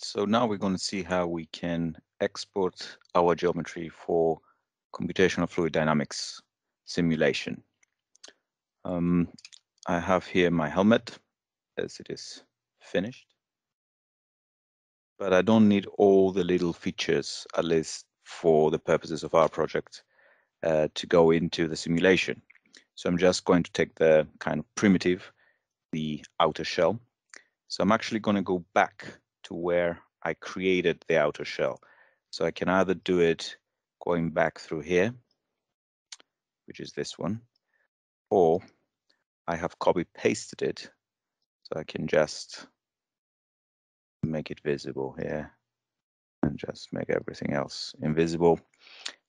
so now we're going to see how we can export our geometry for computational fluid dynamics simulation. Um, I have here my helmet as it is finished. But I don't need all the little features, at least for the purposes of our project, uh, to go into the simulation. So I'm just going to take the kind of primitive, the outer shell. So I'm actually going to go back to where I created the outer shell. So I can either do it going back through here, which is this one, or I have copy pasted it. So I can just make it visible here and just make everything else invisible.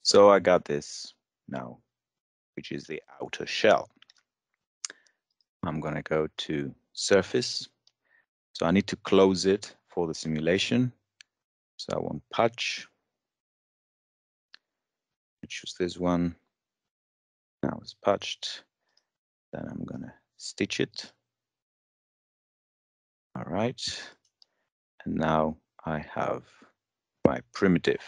So I got this now, which is the outer shell. I'm going to go to surface. So I need to close it for the simulation. So I want patch. Choose this one. Now it's patched. Then I'm going to stitch it. All right. And now I have my primitive.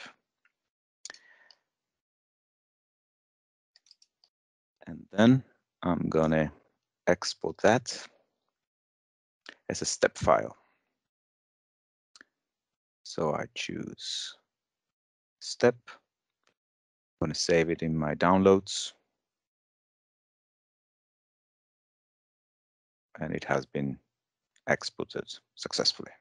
And then I'm going to export that as a step file. So I choose step. I'm going to save it in my downloads. And it has been exported successfully.